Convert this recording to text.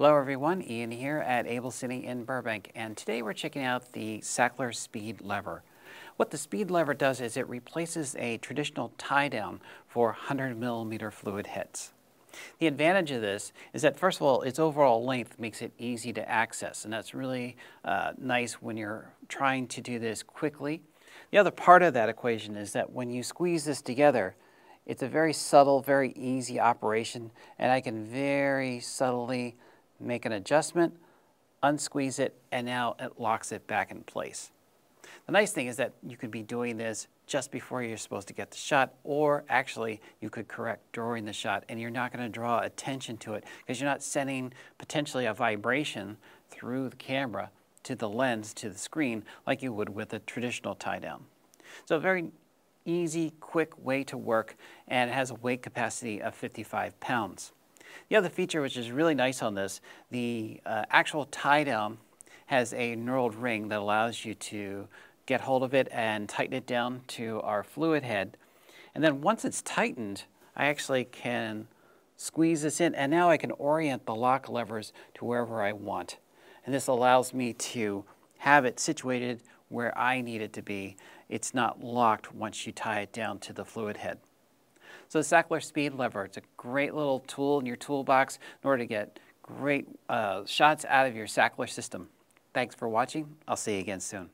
Hello everyone, Ian here at AbelCine in Burbank and today we're checking out the Sachtler Speed Lever. What the SpeedLevel does is it replaces a traditional tie down for 100 millimeter fluid heads. The advantage of this is that first of all its overall length makes it easy to access and that's really uh, nice when you're trying to do this quickly. The other part of that equation is that when you squeeze this together it's a very subtle, very easy operation and I can very subtly make an adjustment, unsqueeze it, and now it locks it back in place. The nice thing is that you could be doing this just before you're supposed to get the shot, or actually you could correct during the shot, and you're not going to draw attention to it because you're not sending potentially a vibration through the camera to the lens, to the screen, like you would with a traditional tie down. So a very easy, quick way to work, and it has a weight capacity of 55 pounds. The other feature which is really nice on this, the uh, actual tie down has a knurled ring that allows you to get hold of it and tighten it down to our fluid head. And then once it's tightened, I actually can squeeze this in and now I can orient the lock levers to wherever I want. And this allows me to have it situated where I need it to be. It's not locked once you tie it down to the fluid head. So the Sachtler Speed Lever, it's a great little tool in your toolbox in order to get great uh, shots out of your Sachtler system. Thanks for watching. I'll see you again soon.